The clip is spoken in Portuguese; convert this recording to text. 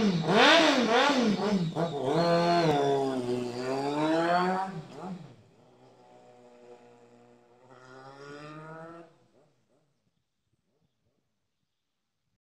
Música